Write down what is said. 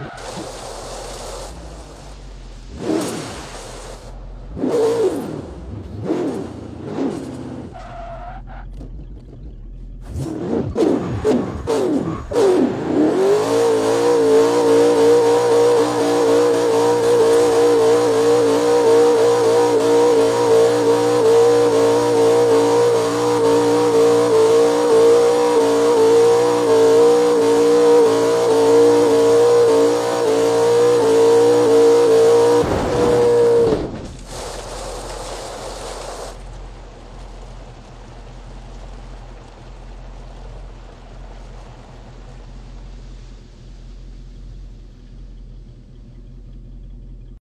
you